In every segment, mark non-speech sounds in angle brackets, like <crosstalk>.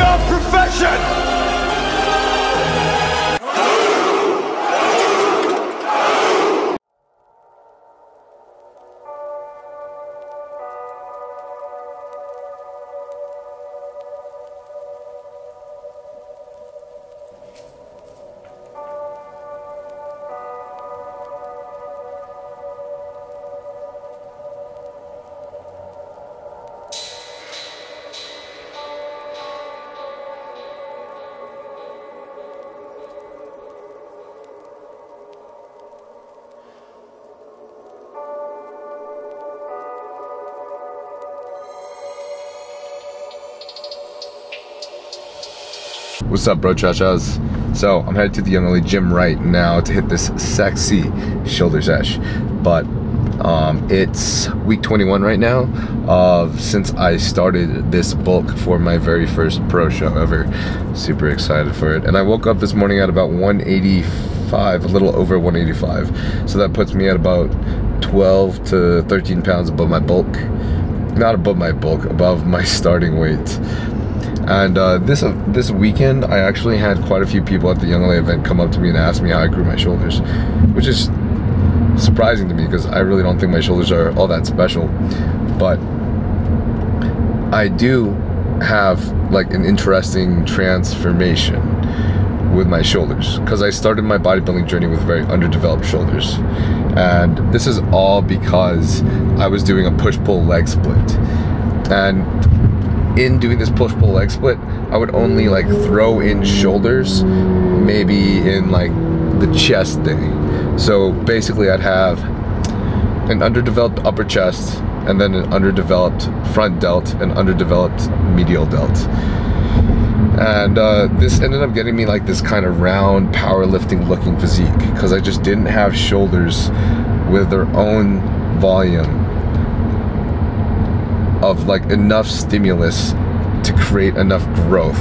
your profession! What's up, bro chachas? So I'm headed to the Young gym right now to hit this sexy shoulder sesh. But um, it's week 21 right now of since I started this bulk for my very first pro show ever. Super excited for it. And I woke up this morning at about 185, a little over 185. So that puts me at about 12 to 13 pounds above my bulk. Not above my bulk, above my starting weight. And uh, this uh, this weekend, I actually had quite a few people at the Young LA event come up to me and ask me how I grew my shoulders, which is surprising to me because I really don't think my shoulders are all that special. But I do have like an interesting transformation with my shoulders because I started my bodybuilding journey with very underdeveloped shoulders. And this is all because I was doing a push pull leg split. And in doing this push pull leg split, I would only like throw in shoulders, maybe in like the chest thing. So basically, I'd have an underdeveloped upper chest and then an underdeveloped front delt and underdeveloped medial delt. And uh, this ended up getting me like this kind of round powerlifting looking physique because I just didn't have shoulders with their own volume of like enough stimulus to create enough growth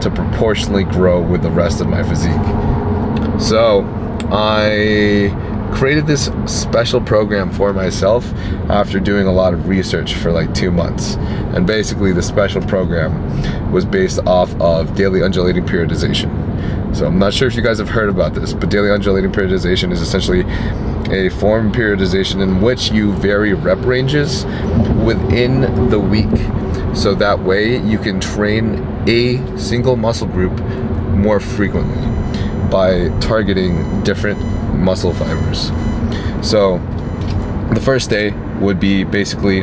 to proportionally grow with the rest of my physique. So I created this special program for myself after doing a lot of research for like two months. And basically, the special program was based off of daily undulating periodization. So I'm not sure if you guys have heard about this, but daily undulating periodization is essentially a form periodization in which you vary rep ranges within the week. So that way you can train a single muscle group more frequently by targeting different muscle fibers. So the first day would be basically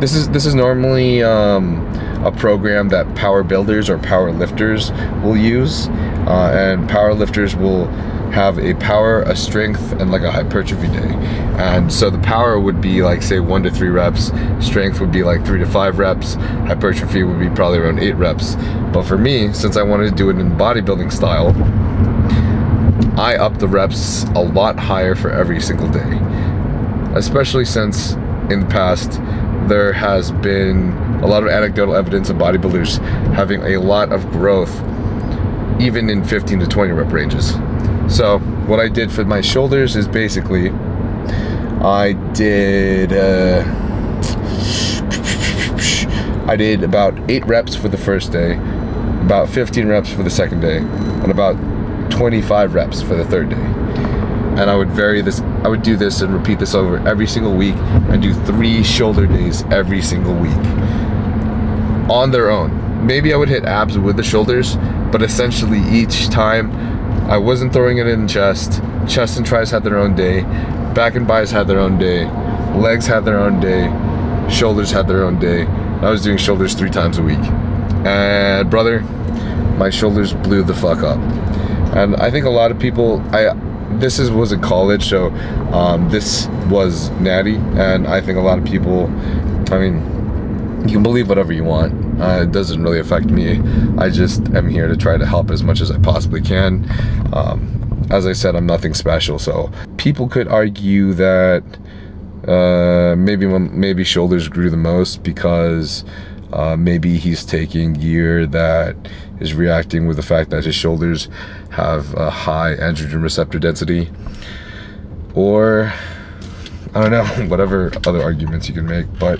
this is this is normally um, a program that power builders or power lifters will use uh, and power lifters will have a power, a strength, and like a hypertrophy day. And so the power would be like say one to three reps, strength would be like three to five reps, hypertrophy would be probably around eight reps. But for me, since I wanted to do it in bodybuilding style, I up the reps a lot higher for every single day. Especially since in the past there has been a lot of anecdotal evidence of bodybuilders having a lot of growth even in 15 to 20 rep ranges. So what I did for my shoulders is basically I did uh, I did about eight reps for the first day, about 15 reps for the second day, and about 25 reps for the third day. And I would vary this, I would do this and repeat this over every single week and do three shoulder days every single week on their own. Maybe I would hit abs with the shoulders, but essentially each time I wasn't throwing it in chest. Chest and tris had their own day. Back and bis had their own day. Legs had their own day. Shoulders had their own day. I was doing shoulders three times a week. And brother, my shoulders blew the fuck up. And I think a lot of people, I this is was in college, so um, this was natty, and I think a lot of people, I mean, you can believe whatever you want uh, it doesn't really affect me. I just am here to try to help as much as I possibly can. Um, as I said, I'm nothing special. So people could argue that uh, maybe maybe shoulders grew the most because uh, maybe he's taking gear that is reacting with the fact that his shoulders have a high androgen receptor density, or I don't know, <laughs> whatever other arguments you can make. But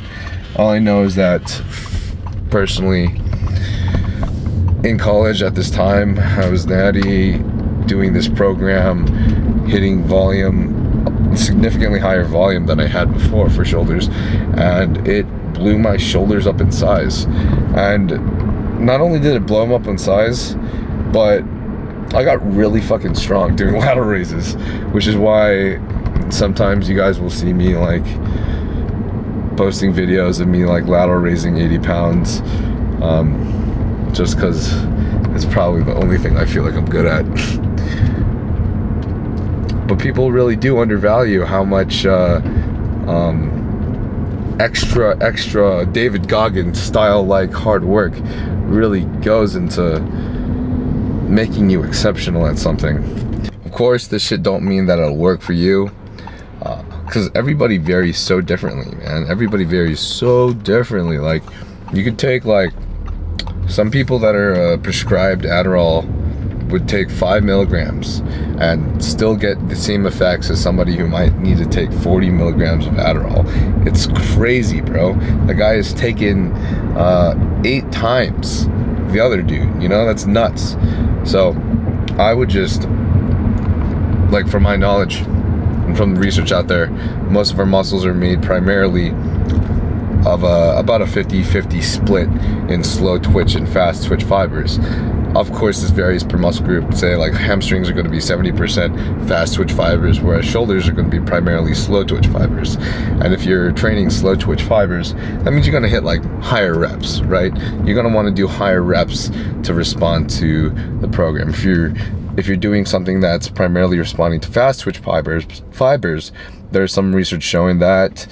all I know is that personally in college at this time. I was natty doing this program, hitting volume, significantly higher volume than I had before for shoulders, and it blew my shoulders up in size. And not only did it blow them up in size, but I got really fucking strong doing <laughs> lateral raises, which is why sometimes you guys will see me like posting videos of me like lateral raising 80 pounds um, just because it's probably the only thing I feel like I'm good at. but people really do undervalue how much uh, um, extra, extra David Goggins style like hard work really goes into making you exceptional at something. Of course, this shit don't mean that it'll work for you because everybody varies so differently, man. Everybody varies so differently. Like, you could take like some people that are uh, prescribed Adderall would take five milligrams and still get the same effects as somebody who might need to take 40 milligrams of Adderall. It's crazy, bro. The guy has taken uh, eight times the other dude. You know, that's nuts. So I would just, like, from my knowledge and from the research out there, most of our muscles are made primarily of a, about a 50-50 split in slow twitch and fast twitch fibers. Of course, this varies per muscle group. Say like hamstrings are going to be 70% fast twitch fibers, whereas shoulders are going to be primarily slow twitch fibers. And if you're training slow twitch fibers, that means you're going to hit like higher reps, right? You're going to want to do higher reps to respond to the program. If you're if you're doing something that's primarily responding to fast twitch fibers, fibers, there's some research showing that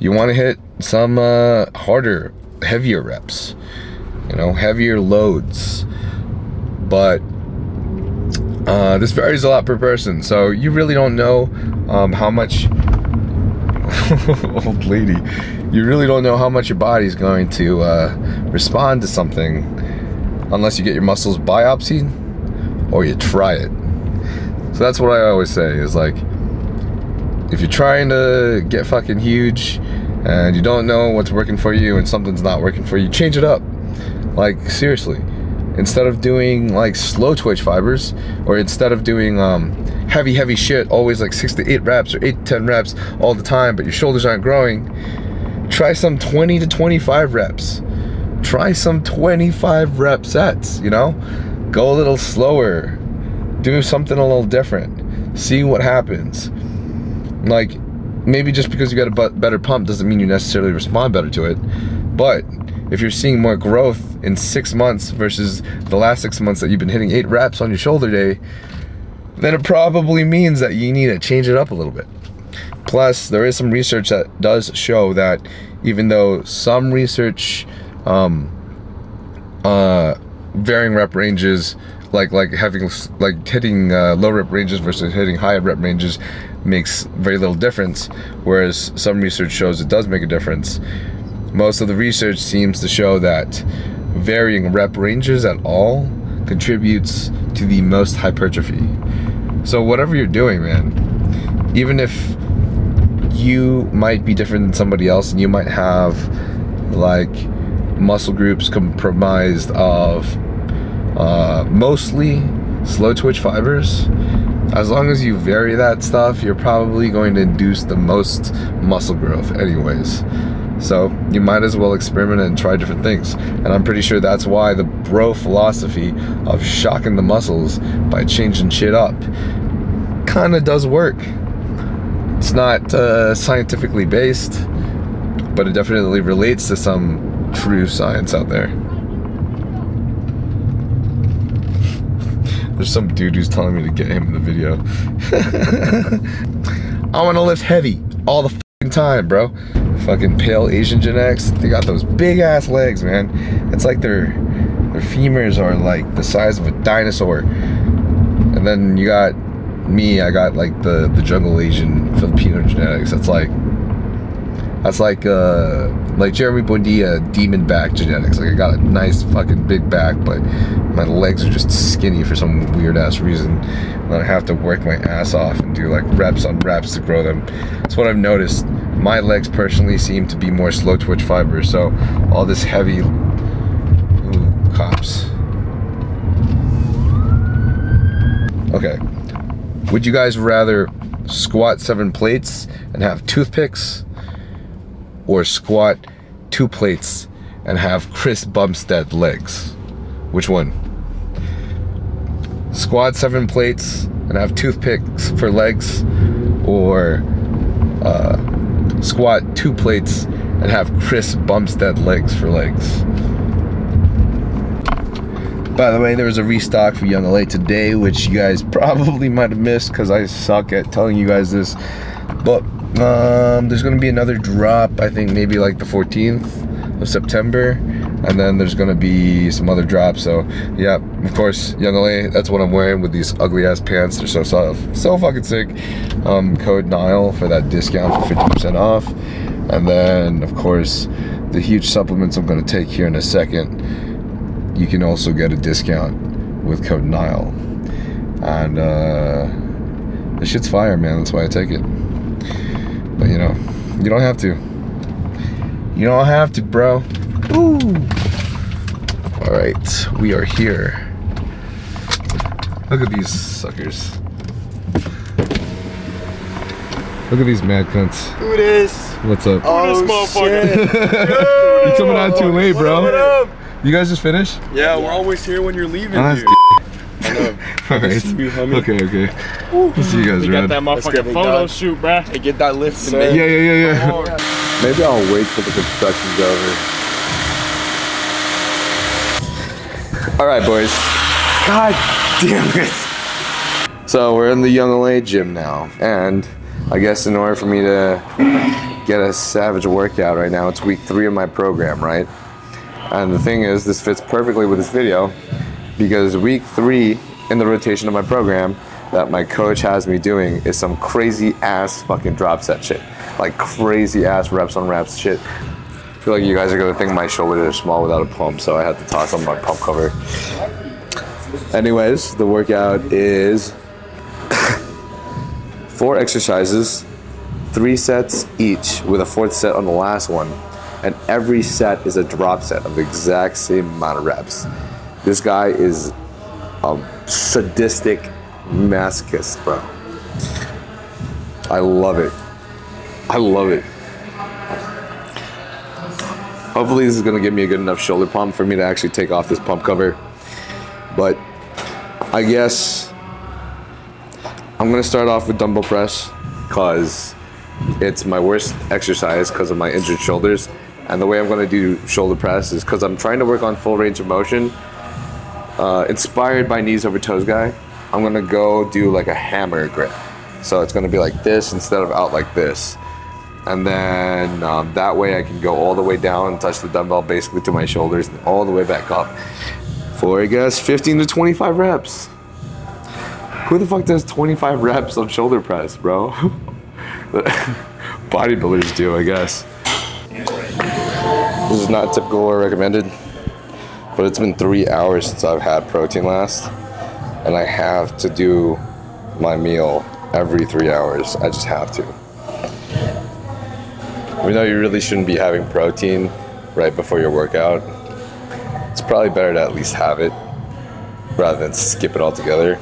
you want to hit some uh, harder, heavier reps, you know, heavier loads. But uh, this varies a lot per person, so you really don't know um, how much. <laughs> old lady, you really don't know how much your body's going to uh, respond to something unless you get your muscles biopsied or you try it. So that's what I always say is like, if you're trying to get fucking huge and you don't know what's working for you and something's not working for you, change it up. Like, seriously. Instead of doing like slow twitch fibers, or instead of doing um, heavy, heavy shit, always like six to eight reps or eight to 10 reps all the time, but your shoulders aren't growing, try some 20 to 25 reps. Try some 25 rep sets, you know? Go a little slower. Do something a little different. See what happens. Like, maybe just because you got a better pump doesn't mean you necessarily respond better to it. But if you're seeing more growth in six months versus the last six months that you've been hitting eight reps on your shoulder day, then it probably means that you need to change it up a little bit. Plus, there is some research that does show that even though some research, um, uh, varying rep ranges, like like having like hitting uh, low rep ranges versus hitting high rep ranges makes very little difference, whereas some research shows it does make a difference. Most of the research seems to show that varying rep ranges at all contributes to the most hypertrophy. So whatever you're doing, man, even if you might be different than somebody else and you might have like muscle groups comprised of uh, mostly slow twitch fibers as long as you vary that stuff, you're probably going to induce the most muscle growth anyways. So you might as well experiment and try different things. And I'm pretty sure that's why the bro philosophy of shocking the muscles by changing shit up kind of does work. It's not uh, scientifically based, but it definitely relates to some true science out there. There's some dude who's telling me to get him in the video. <laughs> I want to lift heavy all the time, bro. Fucking pale Asian genetics. They got those big ass legs, man. It's like their their femurs are like the size of a dinosaur. And then you got me. I got like the the jungle Asian Filipino genetics. That's like that's like uh, like Jeremy Buendia demon back genetics. Like I got a nice fucking big back, but my legs are just skinny for some weird ass reason. And I have to work my ass off and do like reps on reps to grow them. That's what I've noticed. My legs personally seem to be more slow twitch fibers, so all this heavy ooh, cops. Okay. Would you guys rather squat seven plates and have toothpicks or squat two plates and have Chris Bumstead legs? Which one? Squat seven plates and have toothpicks for legs or uh, squat two plates and have Chris Bumstead legs for legs. By the way, there was a restock for Young LA today, which you guys <laughs> probably might have missed because I suck at telling you guys this. But um, there's gonna be another drop, I think maybe like the 14th of September. And then there's gonna be some other drops. So yeah, of course, Young LA, that's what I'm wearing with these ugly ass pants. They're so so, so fucking sick. Um, code NYLE for that discount for 50% off. And then of course, the huge supplements I'm gonna take here in a second you can also get a discount with code NYLE. And uh, the shit's fire, man. That's why I take it. But you know, you don't have to. You don't have to, bro. Ooh. All right, we are here. Look at these suckers. Look at these mad cunts. Who this? What's up? Oh, this motherfucker. <laughs> you coming out too late, bro. You guys just finished? Yeah, we're always here when you're leaving, Oh, that's dude. I know. <laughs> All right. see you, homie. Okay, okay. We'll see you guys We got that Let's motherfucking photo done. shoot, bruh. Hey, get that lift, Yeah, man. yeah, yeah, yeah. Yeah. Maybe I'll wait till the construction's over. All right, boys. God damn it. So we're in the Young LA gym now, and I guess in order for me to get a savage workout right now, it's week three of my program, right? And the thing is, this fits perfectly with this video because week three in the rotation of my program that my coach has me doing is some crazy ass fucking drop set shit. Like crazy ass reps on reps shit. I feel like you guys are gonna think my shoulders are small without a pump, so I had to toss on my pump cover. Anyways, the workout is <coughs> four exercises, three sets each, with a fourth set on the last one. And every set is a drop set of the exact same amount of reps. This guy is a sadistic masochist, bro. I love it. I love it. Hopefully, this is gonna give me a good enough shoulder pump for me to actually take off this pump cover. But I guess I'm gonna start off with dumbbell press because it's my worst exercise because of my injured shoulders. And the way I'm gonna do shoulder press is because I'm trying to work on full range of motion. Uh, inspired by knees over toes guy, I'm gonna go do like a hammer grip. So it's gonna be like this instead of out like this. And then um, that way I can go all the way down and touch the dumbbell basically to my shoulders and all the way back up for I guess 15 to 25 reps. Who the fuck does 25 reps on shoulder press, bro? <laughs> Bodybuilders do, I guess. This is not typical or recommended, but it's been three hours since I've had protein last, and I have to do my meal every three hours. I just have to. We know you really shouldn't be having protein right before your workout. It's probably better to at least have it rather than skip it altogether.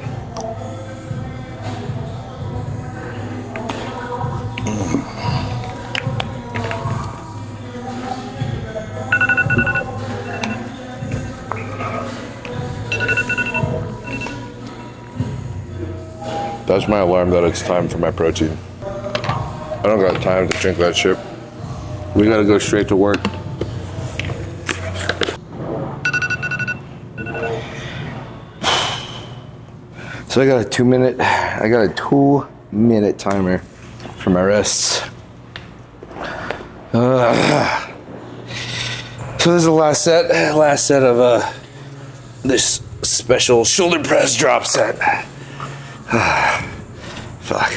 That's my alarm that it's time for my protein. I don't got time to drink that shit. We gotta go straight to work. So I got a two minute, I got a two minute timer for my wrists. Uh, so this is the last set, last set of uh, this special shoulder press drop set. <sighs> Fuck.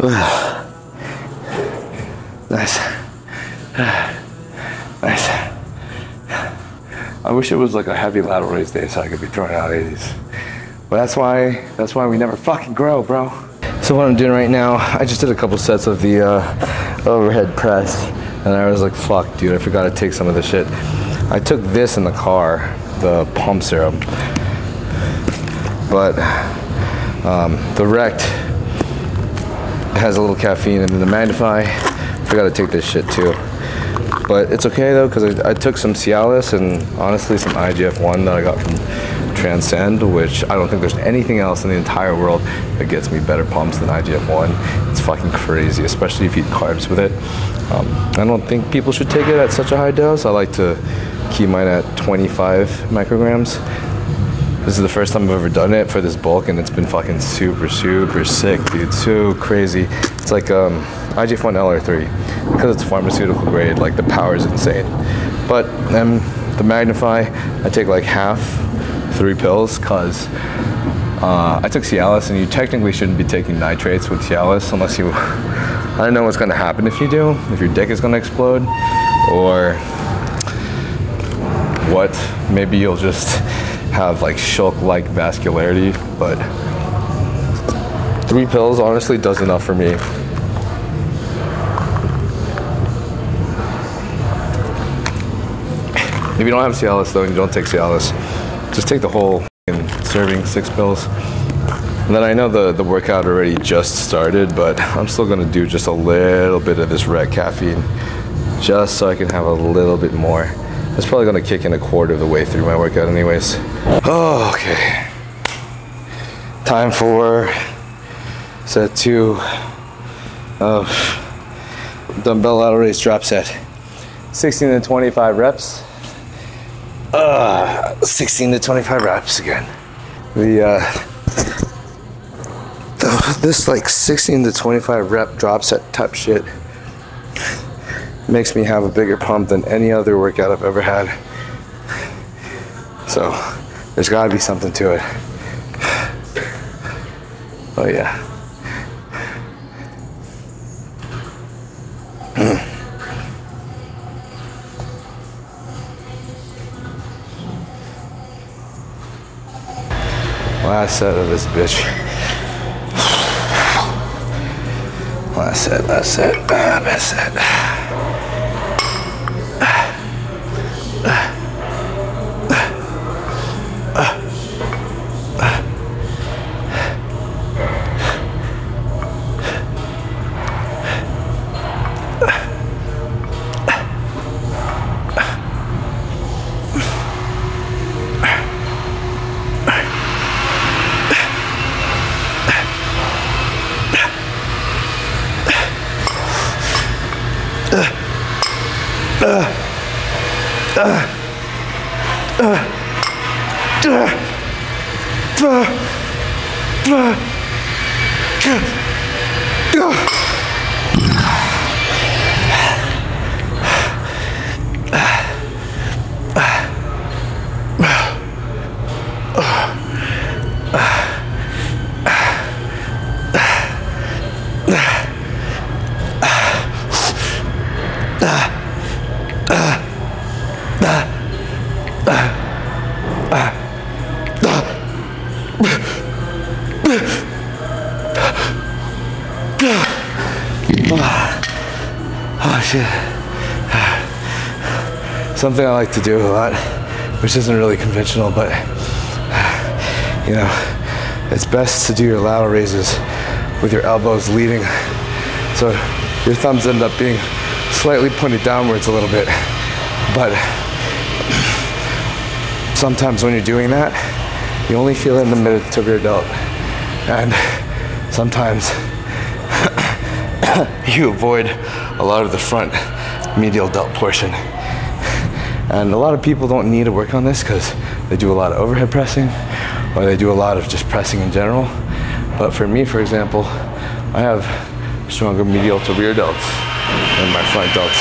<sighs> Nice. <sighs> Nice. I wish it was like a heavy lateral raise day so I could be throwing out 80s. But that's why that's why we never fucking grow, bro. So what I'm doing right now, I just did a couple sets of the uh, overhead press, and I was like, "Fuck, dude, I forgot to take some of the shit." I took this in the car, the pump serum, but um, the Wrecked has a little caffeine, and the Magnify, forgot to take this shit too. But it's okay though, because I, I took some Cialis and honestly some IGF-1 that I got from Transcend, which I don't think there's anything else in the entire world that gets me better pumps than IGF-1. It's fucking crazy, especially if you eat carbs with it. Um, I don't think people should take it at such a high dose. I like to keep mine at 25 micrograms. This is the first time I've ever done it for this bulk, and it's been fucking super, super sick, dude. So crazy. It's like um, IGF-1 LR3 because it's pharmaceutical grade. Like the power is insane. But um, the Magnify, I take like half, three pills, cause uh, I took Cialis, and you technically shouldn't be taking nitrates with Cialis unless you. <laughs> I don't know what's gonna happen if you do. If your dick is gonna explode, or what? Maybe you'll just have like Shulk-like vascularity, but three pills honestly does enough for me. If you don't have Cialis though, and you don't take Cialis, just take the whole serving, six pills. And then I know the, the workout already just started, but I'm still gonna do just a little bit of this red caffeine, just so I can have a little bit more. It's probably gonna kick in a quarter of the way through my workout anyways. Oh, okay. Time for set two of dumbbell lateral raise drop set. 16 to 25 reps. Uh, 16 to 25 reps again. The, uh, the, this like 16 to 25 rep drop set type shit makes me have a bigger pump than any other workout I've ever had. So there's got to be something to it. Oh yeah. <clears throat> Last set of this bitch. <sighs> Last set, last set, <sighs> ah, best set. Something I like to do a lot, which isn't really conventional, but you know, it's best to do your lateral raises with your elbows leading. So your thumbs end up being slightly pointed downwards a little bit. But sometimes when you're doing that, you only feel it in the mid of your delt. And sometimes <coughs> you avoid a lot of the front medial delt portion. And a lot of people don't need to work on this because they do a lot of overhead pressing or they do a lot of just pressing in general. But for me, for example, I have stronger medial to rear delts than my front delts.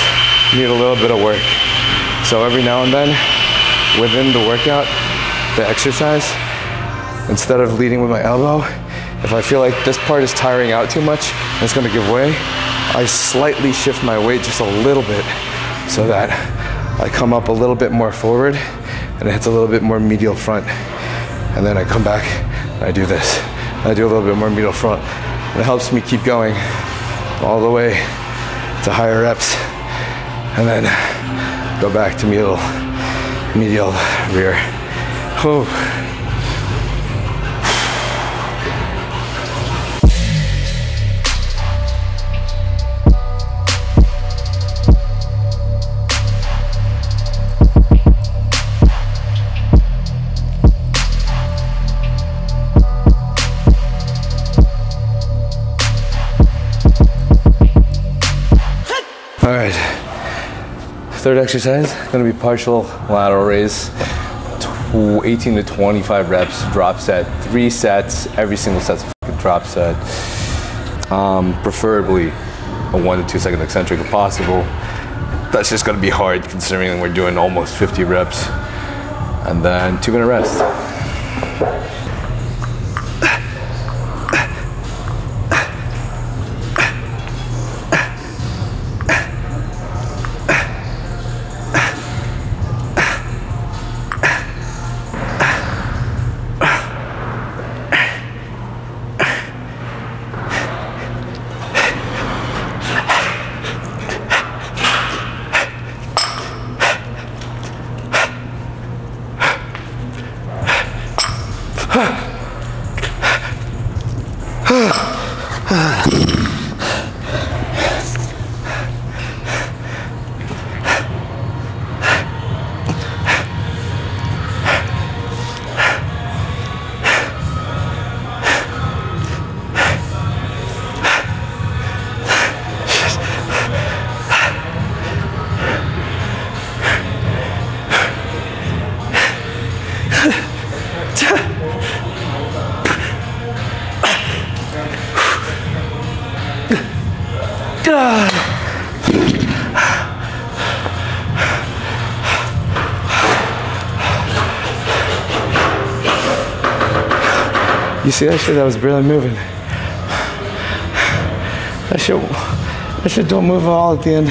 Need a little bit of work. So every now and then, within the workout, the exercise, instead of leading with my elbow, if I feel like this part is tiring out too much and it's gonna give way, I slightly shift my weight just a little bit so that I come up a little bit more forward and it hits a little bit more medial front. And then I come back and I do this. I do a little bit more medial front. And it helps me keep going all the way to higher reps. And then go back to medial, medial rear. Whew. Third exercise, gonna be partial lateral raise. 18 to 25 reps, drop set, three sets. Every single set's a drop set. Um, preferably a one to two second eccentric if possible. That's just gonna be hard considering we're doing almost 50 reps. And then two minute rest. You see that shit? That was barely moving. That shit, that shit don't move at all at the end.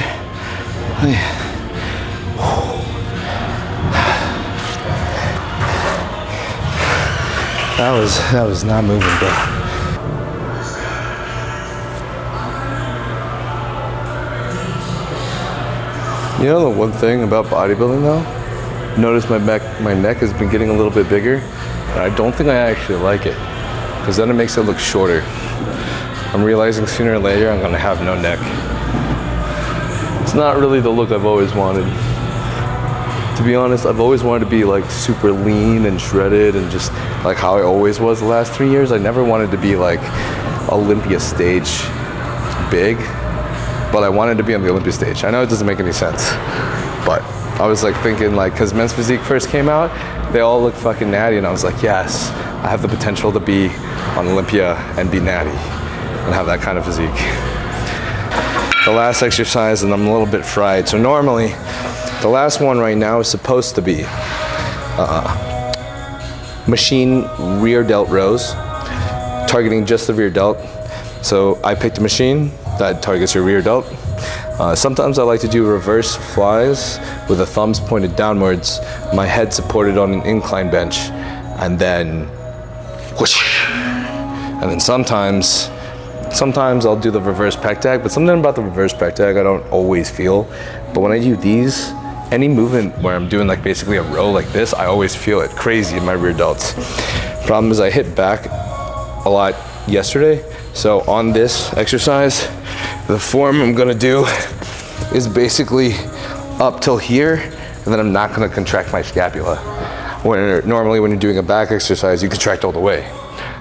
That was that was not moving, bro. You know the one thing about bodybuilding though? Notice my neck my neck has been getting a little bit bigger. I don't think I actually like it. Because then it makes it look shorter. I'm realizing sooner or later I'm gonna have no neck. It's not really the look I've always wanted. To be honest, I've always wanted to be like super lean and shredded and just like how I always was the last three years. I never wanted to be like Olympia stage big, but I wanted to be on the Olympia stage. I know it doesn't make any sense, but I was like thinking like, cause Men's Physique first came out, they all looked fucking natty, and I was like, yes, I have the potential to be on Olympia and be natty and have that kind of physique. The last exercise, and I'm a little bit fried. So normally, the last one right now is supposed to be uh, machine rear delt rows, targeting just the rear delt. So I picked a machine that targets your rear delt. Uh, sometimes I like to do reverse flies with the thumbs pointed downwards, my head supported on an incline bench, and then whoosh. And then sometimes, sometimes I'll do the reverse pec deck, but something about the reverse pec deck I don't always feel. But when I do these, any movement where I'm doing like basically a row like this, I always feel it crazy in my rear delts. Problem is I hit back a lot yesterday. So on this exercise, the form I'm gonna do is basically up till here, and then I'm not gonna contract my scapula. Where normally when you're doing a back exercise, you contract all the way.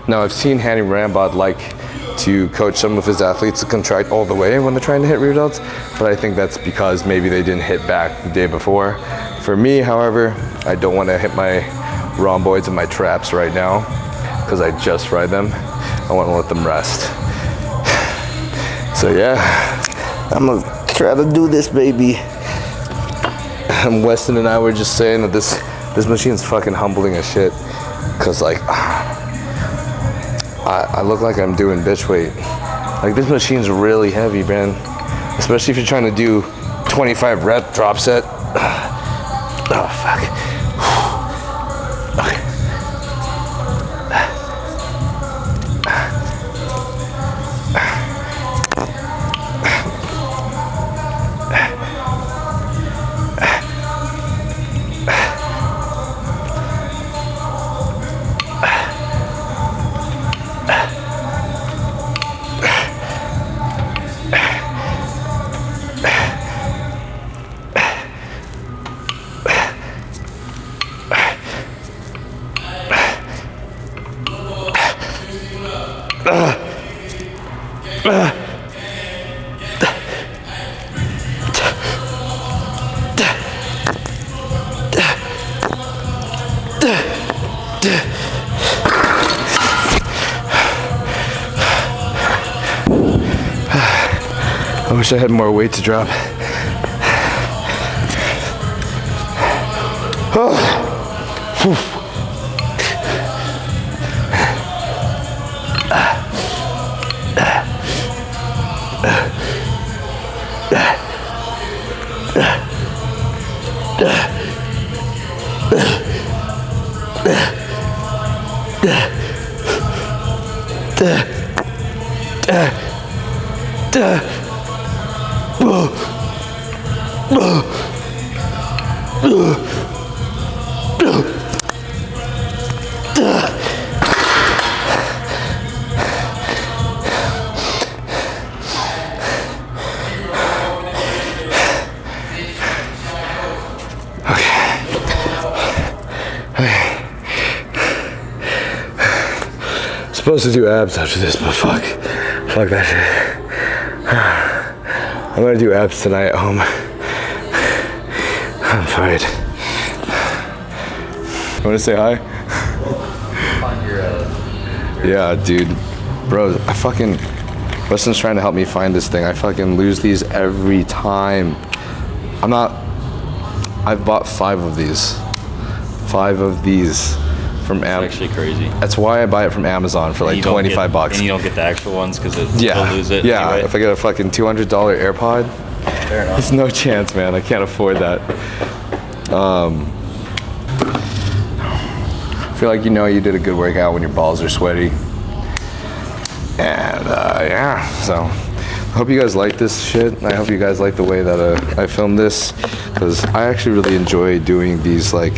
Now I've seen Hany Rambod like to coach some of his athletes to contract all the way when they're trying to hit rear delts, but I think that's because maybe they didn't hit back the day before. For me, however, I don't want to hit my rhomboids and my traps right now because I just ride them. I want to let them rest. So yeah, I'm gonna try to do this, baby. And Weston and I were just saying that this this machine's fucking humbling as shit, cause like I, I look like I'm doing bitch weight. Like this machine's really heavy, man. Especially if you're trying to do 25 rep drop set. Wish I had more weight to drop. <sighs> Oh. Supposed abs after this, but fuck. Fuck that shit. <sighs> I'm gonna do abs tonight at home. <sighs> I'm tired. <sighs> Wanna say hi? <laughs> Yeah, dude. Bro, I fucking. Weston's trying to help me find this thing. I fucking lose these every time. I'm not. I've bought five of these. Five of these from Am. actually crazy. That's why I buy it from Amazon for like 25 get- bucks. And you don't get the actual ones because yeah. you'll lose it. Yeah. anyway. If I get a fucking $200 AirPod, Fair enough. there's no chance, man. I can't afford that. Um, I feel like you know you did a good workout when your balls are sweaty. And uh, yeah, so I hope you guys like this shit. I hope you guys like the way that uh, I filmed this because I actually really enjoy doing these like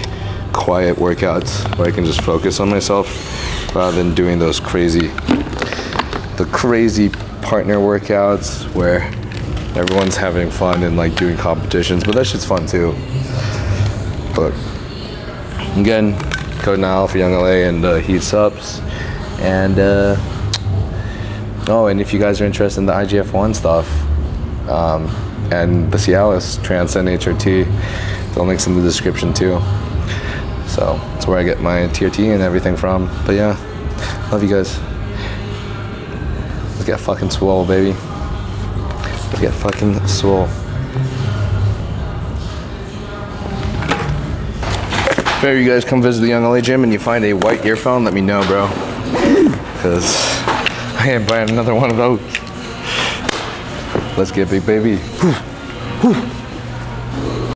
quiet workouts where I can just focus on myself rather than doing those crazy, the crazy partner workouts where everyone's having fun and like doing competitions. But that shit's fun too. But again, code now for Young LA and uh, Huge Supps. And uh, oh, and if you guys are interested in the IGF-1 stuff um, and the Cialis Transcend HRT, the link's in the description too. So that's where I get my TRT and everything from. But yeah, love you guys. Let's get fucking swole, baby. Let's get fucking swole. If ever you guys come visit the Young LA gym and you find a white earphone, let me know, bro. Because I ain't buying another one of those. Let's get big, baby.